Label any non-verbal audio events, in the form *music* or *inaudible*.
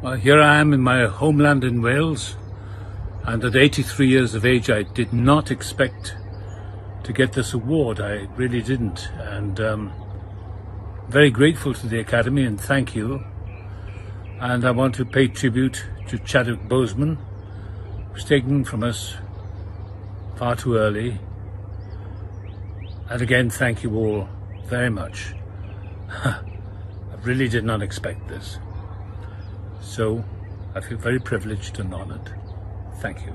Well, here I am in my homeland in Wales, and at 83 years of age, I did not expect to get this award. I really didn't, and um, very grateful to the Academy and thank you. And I want to pay tribute to Chadwick Boseman, who's taken from us far too early. And again, thank you all very much. *laughs* I really did not expect this. So I feel very privileged and honoured. Thank you.